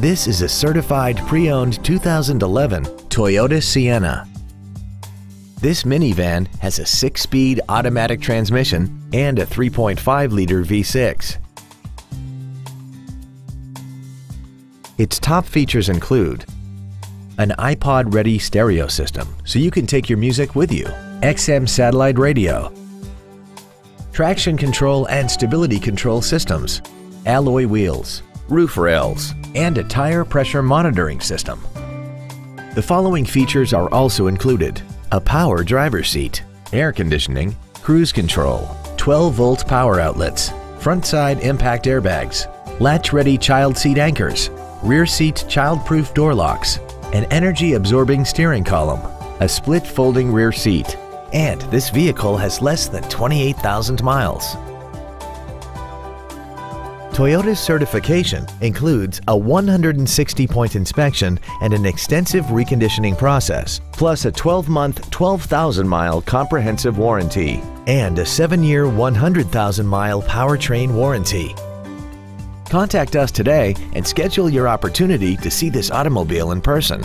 This is a certified pre-owned 2011 Toyota Sienna. This minivan has a six-speed automatic transmission and a 3.5-liter V6. Its top features include an iPod-ready stereo system so you can take your music with you, XM satellite radio, traction control and stability control systems, alloy wheels, roof rails, and a tire pressure monitoring system. The following features are also included. A power driver seat, air conditioning, cruise control, 12 volt power outlets, front side impact airbags, latch ready child seat anchors, rear seat child-proof door locks, an energy absorbing steering column, a split folding rear seat, and this vehicle has less than 28,000 miles. Toyota's certification includes a 160-point inspection and an extensive reconditioning process, plus a 12-month, 12,000-mile comprehensive warranty and a 7-year, 100,000-mile powertrain warranty. Contact us today and schedule your opportunity to see this automobile in person.